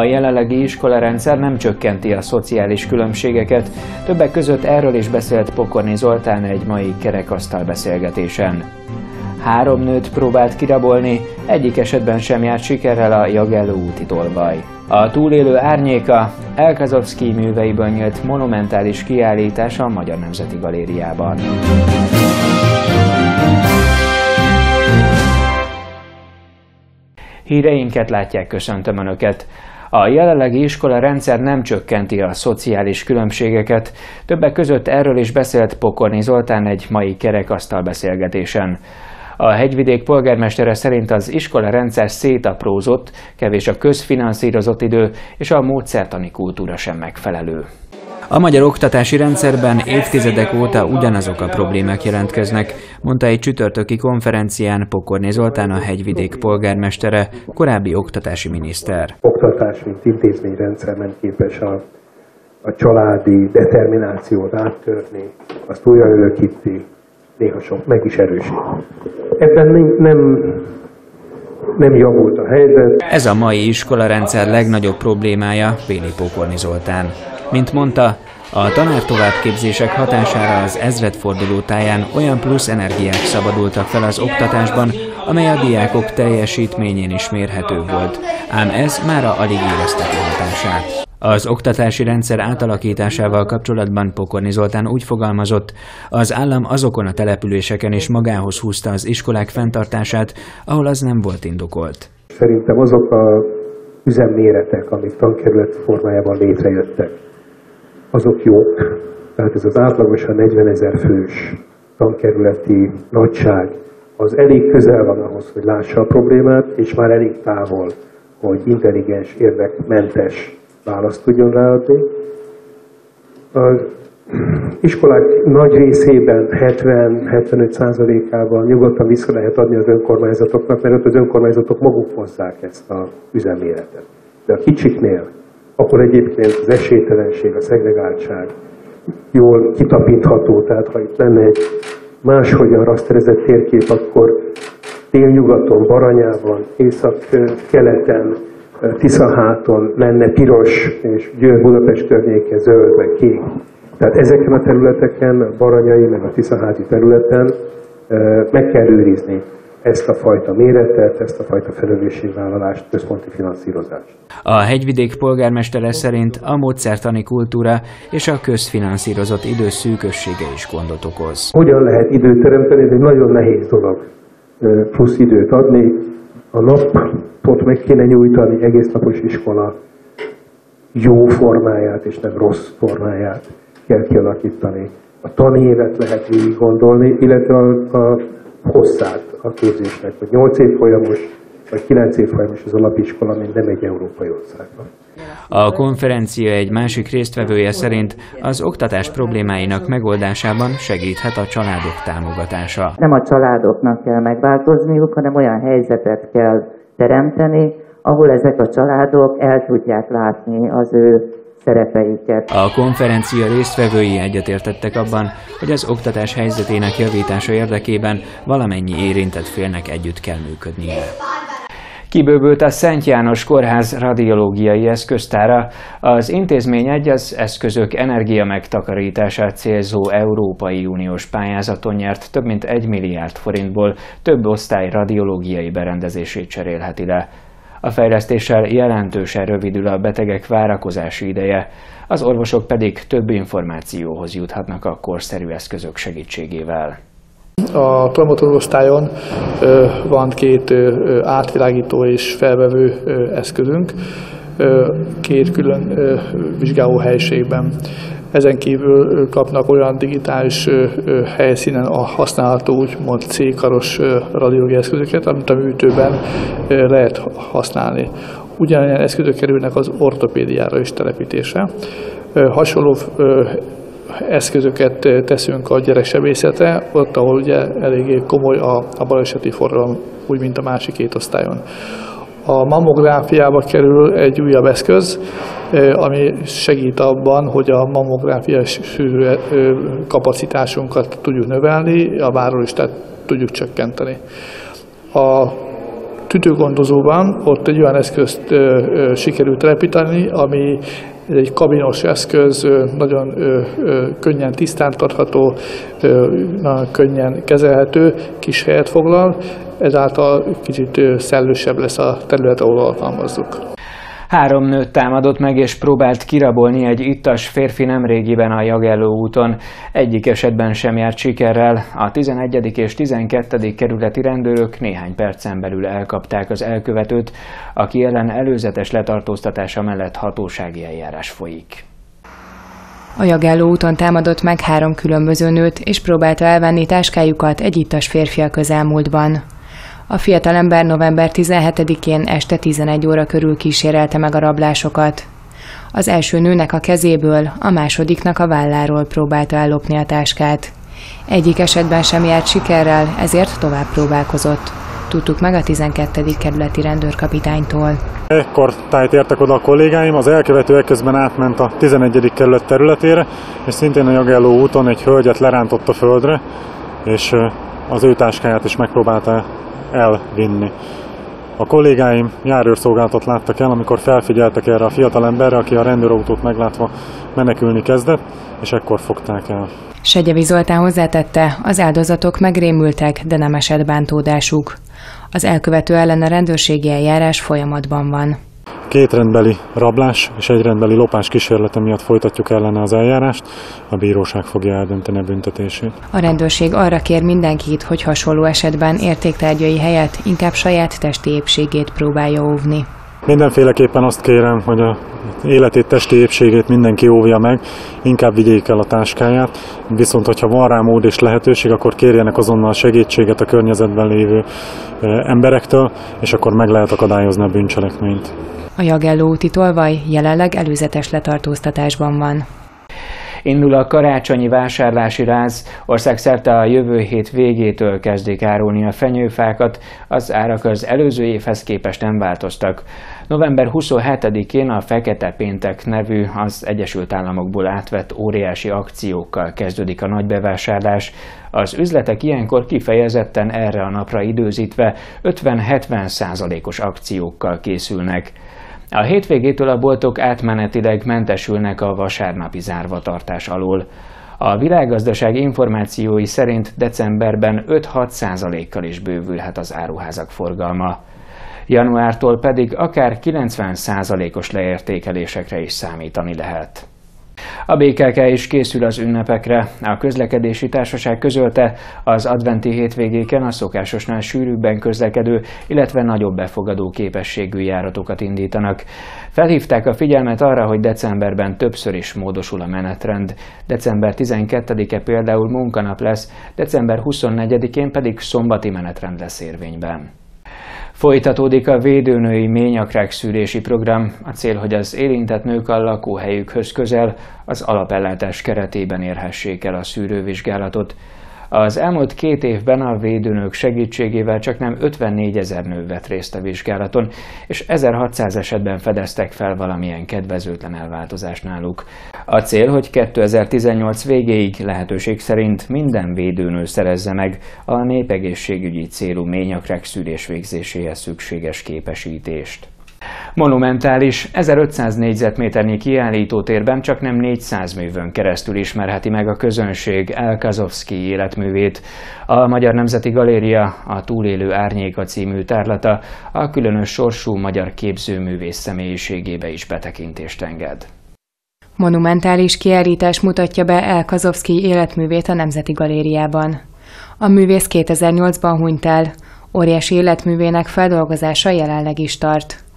jelenlegi iskolarendszer nem csökkenti a szociális különbségeket, többek között erről is beszélt Pokorni Zoltán egy mai kerekasztal beszélgetésen. Három nőt próbált kirabolni, egyik esetben sem járt sikerrel a Jagelló úti tolvaj. A túlélő árnyéka Elkazovszki műveiből nyílt monumentális kiállítás a Magyar Nemzeti Galériában. Híreinket látják, köszöntöm Önöket! A jelenlegi iskola rendszer nem csökkenti a szociális különbségeket, többek között erről is beszélt Pokorni Zoltán egy mai kerekasztal beszélgetésen. A hegyvidék polgármestere szerint az iskola rendszer szétaprózott, kevés a közfinanszírozott idő, és a módszertani kultúra sem megfelelő. A magyar oktatási rendszerben évtizedek óta ugyanazok a problémák jelentkeznek, mondta egy csütörtöki konferencián Pokorné Zoltán a hegyvidék polgármestere, korábbi oktatási miniszter. Oktatás, mint intézményrendszer nem képes a, a családi determinációt áttörni, azt újra örökíti, néha sok meg is erősít. Ebben nem, nem, nem javult a helyzet. Ez a mai iskolarendszer legnagyobb problémája, Béli Pokorni Zoltán. Mint mondta, a tanár továbbképzések hatására az ezredforduló táján olyan plusz energiák szabadultak fel az oktatásban, amely a diákok teljesítményén is mérhető volt, ám ez mára alig érezte ki hatását. Az oktatási rendszer átalakításával kapcsolatban Pokorni Zoltán úgy fogalmazott, az állam azokon a településeken is magához húzta az iskolák fenntartását, ahol az nem volt indokolt. Szerintem azok a üzemméretek, amik tankerület formájában létrejöttek, azok jók. Tehát ez az átlagosan 40 ezer fős tankerületi nagyság, az elég közel van ahhoz, hogy lássa a problémát, és már elég távol, hogy intelligens, érdekmentes választ tudjon ráadni. Az iskolák nagy részében, 70-75%-ában nyugodtan vissza lehet adni az önkormányzatoknak, mert ott az önkormányzatok maguk hozzák ezt a üzemméretet. De a kicsiknél, akkor egyébként az esélytelenség, a szegregáltság jól kitapintható, tehát ha itt lenne egy máshogyan raszterezett térkép, akkor délnyugaton, Baranyában, észak-keleten, Tiszaháton lenne piros, és Győr Budapest környéke zöld, meg kék. Tehát ezeken a területeken, a Baranyai, meg a Tiszaháti területen meg kell őrizni ezt a fajta méretet, ezt a fajta felelősségvállalást, központi finanszírozást. A hegyvidék polgármestere szerint a módszertani kultúra és a közfinanszírozott idő szűkössége is gondot okoz. Hogyan lehet időt teremteni? Ez egy nagyon nehéz dolog plusz időt adni. A napot meg kéne nyújtani, egész napos iskola jó formáját és nem rossz formáját kell kialakítani. A tanévet lehet végig gondolni, illetve a, a hosszát a képzésnek, hogy 8 év folyamos, vagy 9 év folyamos az alapiskola, mint nem egy európai országban. A konferencia egy másik résztvevője szerint az oktatás problémáinak megoldásában segíthet a családok támogatása. Nem a családoknak kell megváltozniuk, hanem olyan helyzetet kell teremteni, ahol ezek a családok el tudják látni az ő szerepeiket. A konferencia résztvevői egyetértettek abban, hogy az oktatás helyzetének javítása érdekében valamennyi érintett félnek együtt kell működnie. Kibővült a Szent János Kórház radiológiai eszköztára. Az intézmény egy az eszközök energia megtakarítását célzó Európai Uniós pályázaton nyert több mint egy milliárd forintból több osztály radiológiai berendezését cserélheti le. A fejlesztéssel jelentősen rövidül a betegek várakozási ideje, az orvosok pedig több információhoz juthatnak a korszerű eszközök segítségével. A traumatológosztályon van két átvilágító és felvevő eszközünk, két külön vizsgáló helységben. Ezen kívül kapnak olyan digitális helyszínen a használható úgymond C-karos radiológiai eszközöket, amit a műtőben lehet használni. Ugyanilyen eszközök kerülnek az ortopédiára is telepítésre. Hasonló eszközöket teszünk a gyereksebészetre, ott, ahol ugye eléggé komoly a, a baleseti forgalom, úgy, mint a másik két osztályon. A mammográfiába kerül egy újabb eszköz, ami segít abban, hogy a mammográfia sűrű kapacitásunkat tudjuk növelni, a váról is tehát tudjuk csökkenteni. A tüdőgondozóban ott egy olyan eszközt sikerült telepíteni, ami egy kabinos eszköz, nagyon könnyen tisztántatható, nagyon könnyen kezelhető, kis helyet foglal, ezáltal kicsit szellősebb lesz a terület, ahol alkalmazzuk. Három nőt támadott meg és próbált kirabolni egy ittas férfi nemrégiben a Jagelló úton. Egyik esetben sem járt sikerrel. A 11. és 12. kerületi rendőrök néhány percen belül elkapták az elkövetőt, aki ellen előzetes letartóztatása mellett hatósági eljárás folyik. A Jagelló úton támadott meg három különböző nőt, és próbálta elvenni táskájukat egy ittas férfi a közelmúltban. A fiatalember november 17-én este 11 óra körül kísérelte meg a rablásokat. Az első nőnek a kezéből, a másodiknak a válláról próbálta ellopni a táskát. Egyik esetben sem járt sikerrel, ezért tovább próbálkozott. Tudtuk meg a 12. kerületi rendőrkapitánytól. Ekkor tájt értek oda a kollégáim, az elkövető ekközben átment a 11. kerület területére, és szintén a Jagelló úton egy hölgyet lerántott a földre, és az ő táskáját is megpróbálta elvinni. A kollégáim járőrszolgálatot láttak el, amikor felfigyeltek erre a fiatal emberre, aki a rendőrautót meglátva menekülni kezdett, és ekkor fogták el. Segyevi Zoltán hozzátette, az áldozatok megrémültek, de nem esett bántódásuk. Az elkövető ellen a rendőrségi eljárás folyamatban van. Két rendbeli rablás és egy rendbeli lopás kísérlete miatt folytatjuk ellene az eljárást, a bíróság fogja eldönteni a büntetését. A rendőrség arra kér mindenkit, hogy hasonló esetben értéktárgyai helyett inkább saját testi épségét próbálja óvni. Mindenféleképpen azt kérem, hogy a életét, testi épségét mindenki óvja meg, inkább vigyék el a táskáját, viszont hogyha van rá mód és lehetőség, akkor kérjenek azonnal segítséget a környezetben lévő emberektől, és akkor meg lehet akadályozni a bűncselekményt. A Jagelló úti tolvaj jelenleg előzetes letartóztatásban van. Indul a karácsonyi vásárlási ráz, országszerte a jövő hét végétől kezdik árulni a fenyőfákat, az árak az előző évhez képest nem változtak. November 27-én a Fekete Péntek nevű az Egyesült Államokból átvett óriási akciókkal kezdődik a nagy bevásárlás. Az üzletek ilyenkor kifejezetten erre a napra időzítve 50-70 százalékos akciókkal készülnek. A hétvégétől a boltok átmenetileg mentesülnek a vasárnapi zárvatartás alól. A világgazdaság információi szerint decemberben 5-6 százalékkal is bővülhet az áruházak forgalma. Januártól pedig akár 90 százalékos leértékelésekre is számítani lehet. A BKK is készül az ünnepekre. A közlekedési társaság közölte, az adventi hétvégéken a szokásosnál sűrűbben közlekedő, illetve nagyobb befogadó képességű járatokat indítanak. Felhívták a figyelmet arra, hogy decemberben többször is módosul a menetrend. December 12-e például munkanap lesz, december 24-én pedig szombati menetrend lesz érvényben. Folytatódik a védőnői ményakrák szűrési program. A cél, hogy az érintett nők a lakóhelyükhöz közel az alapellátás keretében érhessék el a szűrővizsgálatot. Az elmúlt két évben a védőnők segítségével csak nem 54 ezer nő vett részt a vizsgálaton, és 1600 esetben fedeztek fel valamilyen kedvezőtlen elváltozást náluk. A cél, hogy 2018 végéig lehetőség szerint minden védőnő szerezze meg a népegészségügyi célú ményakrák szűrés végzéséhez szükséges képesítést. Monumentális, 1500 négyzetméternyi kiállítótérben csak nem 400 művön keresztül ismerheti meg a közönség Elkazovszki életművét. A Magyar Nemzeti Galéria a Túlélő Árnyéka című tárlata a különös sorsú magyar képzőművész személyiségébe is betekintést enged. Monumentális kiállítás mutatja be Elkazovszki életművét a Nemzeti Galériában. A művész 2008-ban hunyt el, óriási életművének feldolgozása jelenleg is tart.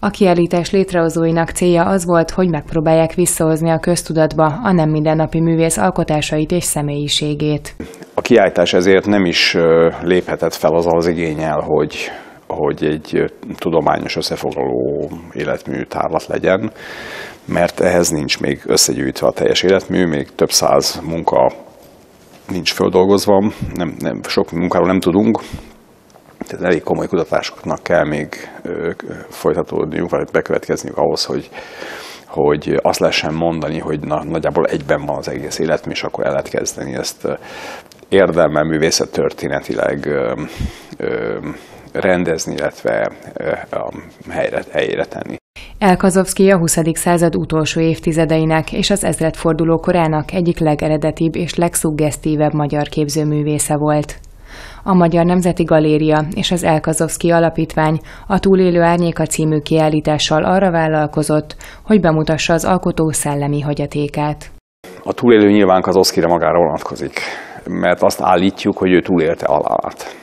A kiállítás létrehozóinak célja az volt, hogy megpróbálják visszahozni a köztudatba a nem mindennapi művész alkotásait és személyiségét. A kiállítás ezért nem is léphetett fel az az igényel, hogy hogy egy tudományos összefoglaló életmű tárlat legyen, mert ehhez nincs még összegyűjtve a teljes életmű, még több száz munka nincs földolgozva, nem, nem, sok munkáról nem tudunk, tehát elég komoly kutatásoknak kell még folytatódniuk, vagy bekövetkezniük ahhoz, hogy, hogy azt lehessen mondani, hogy na, nagyjából egyben van az egész életmű, és akkor el lehet kezdeni ezt érdemel művészet történetileg ö, ö, rendezni, illetve a helyre, helyére tenni. Elkazovszki a 20. század utolsó évtizedeinek és az ezredforduló korának egyik legeredetibb és legszuggesztívebb magyar képzőművésze volt. A Magyar Nemzeti Galéria és az Elkazovszki Alapítvány a Túlélő Árnyéka című kiállítással arra vállalkozott, hogy bemutassa az alkotó szellemi hagyatékát. A túlélő nyilván Kazovszkira magára vonatkozik, mert azt állítjuk, hogy ő túlélte alát.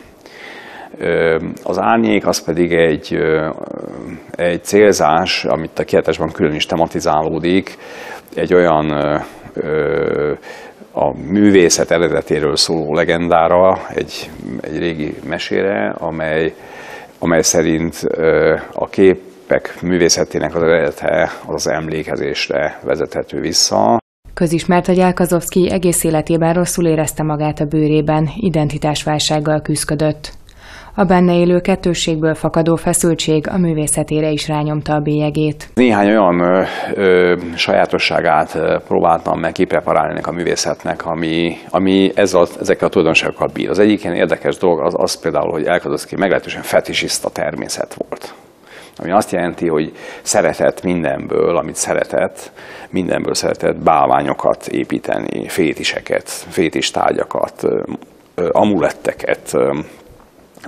Az árnyék az pedig egy, egy célzás, amit a kiadásban külön is tematizálódik, egy olyan a művészet eredetéről szóló legendára, egy, egy régi mesére, amely, amely szerint a képek művészetének az eredete az, emlékezésre vezethető vissza. Közismert, hogy Elkazovszki egész életében rosszul érezte magát a bőrében, identitásválsággal küzdött. A benne élő kettősségből fakadó feszültség a művészetére is rányomta a bélyegét. Néhány olyan ö, ö, sajátosságát próbáltam meg kipreparálni a művészetnek, ami, ami ezzel, ezekkel a tulajdonságokkal bír. Az egyik ilyen érdekes dolog az, az például, hogy Elkazovszki meglehetősen fetisista természet volt ami azt jelenti, hogy szeretett mindenből, amit szeretett, mindenből szeretett bálványokat építeni, fétiseket, fétistárgyakat, amuletteket,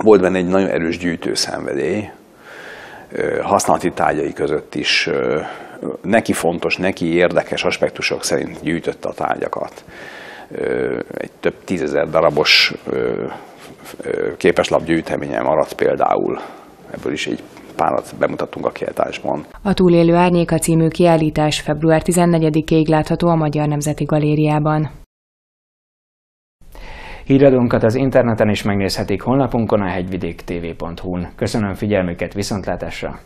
volt benne egy nagyon erős gyűjtőszenvedély, használati tárgyai között is neki fontos, neki érdekes aspektusok szerint gyűjtötte a tárgyakat. Egy több tízezer darabos képeslap gyűjteménye maradt például. Ebből is egy párat bemutattunk a kiállításban. A Túlélő Árnyéka című kiállítás február 14-ig látható a Magyar Nemzeti Galériában. Híradónkat az interneten is megnézhetik honlapunkon a hegyvidék tv.hu-n. Köszönöm figyelmüket, viszontlátásra!